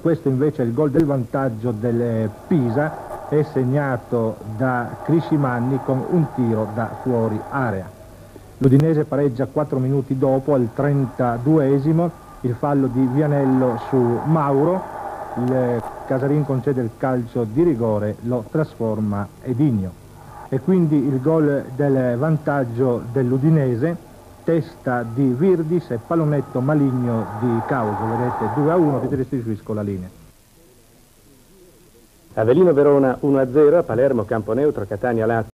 Questo invece è il gol del vantaggio del Pisa, è segnato da Criscimanni con un tiro da fuori area. L'Udinese pareggia 4 minuti dopo, al 32esimo, il fallo di Vianello su Mauro, il Casarin concede il calcio di rigore, lo trasforma Edinio. E quindi il gol del vantaggio dell'Udinese, testa di Virdis e pallonetto maligno di Causo, vedete 2 a 1, vi restituisco la linea. Avellino Verona 1 a 0, Palermo Campo Neutro, Catania Lazio.